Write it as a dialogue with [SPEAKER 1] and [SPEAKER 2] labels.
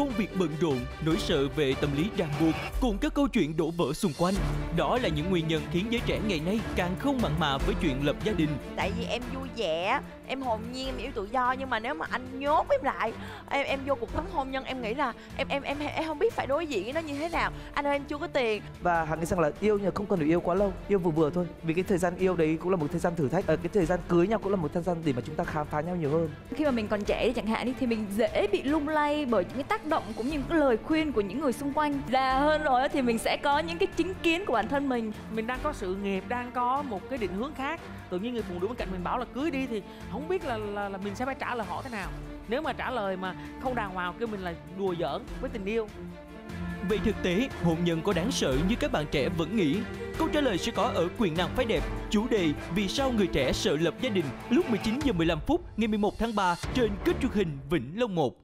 [SPEAKER 1] công việc bận rộn, nỗi sợ về tâm lý ràng buộc cùng các câu chuyện đổ vỡ xung quanh. Đó là những nguyên nhân khiến giới trẻ ngày nay càng không mặn mà với chuyện lập gia đình.
[SPEAKER 2] tại vì em vui vẻ em hồn nhiên em yêu tự do nhưng mà nếu mà anh nhốt em lại em em vô cuộc sống hôn nhân em nghĩ là em em em em không biết phải đối diện với nó như thế nào anh ơi em chưa có tiền
[SPEAKER 3] và hằng nghĩ rằng là yêu nhưng không cần phải yêu quá lâu yêu vừa vừa thôi vì cái thời gian yêu đấy cũng là một thời gian thử thách ở cái thời gian cưới nhau cũng là một thời gian để mà chúng ta khám phá nhau nhiều hơn
[SPEAKER 4] khi mà mình còn trẻ đi chẳng hạn đi thì mình dễ bị lung lay bởi những cái tác động cũng như những lời khuyên của những người xung quanh già hơn rồi á thì mình sẽ có những cái chính kiến của bản thân mình
[SPEAKER 5] mình đang có sự nghiệp đang có một cái định hướng khác tự nhiên người phụ nữ bên cạnh mình bảo là cưới đi thì không biết là là, là mình sẽ phải trả lời họ thế nào nếu mà trả lời mà không đàng hoàng kêu mình là đùa giỡn với tình yêu
[SPEAKER 1] Vậy thực tế, hôn nhân có đáng sợ như các bạn trẻ vẫn nghĩ? Câu trả lời sẽ có ở Quyền năng phái đẹp. Chủ đề Vì sao người trẻ sợ lập gia đình lúc 19 giờ 15 phút ngày 11 tháng 3 trên kênh truyền hình Vĩnh Long 1.